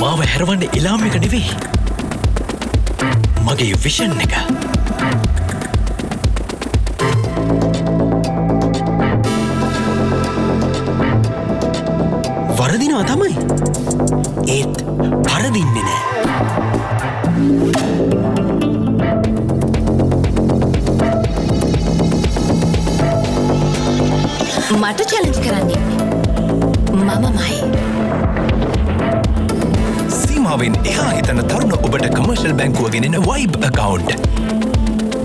මාව හැරවන්න එලාම් එක නෙවෙයි. මගේ විෂන් එක. වරදිනවා තමයි. ඒත් පරදින්නේ නෑ. මට චලෙන්ජ් කරන්නේ මමමයි සීමාවෙන් එහා හිතන තරුණ ඔබට කමර්ශල් බැංකුව ගෙනෙන වයිබ් account.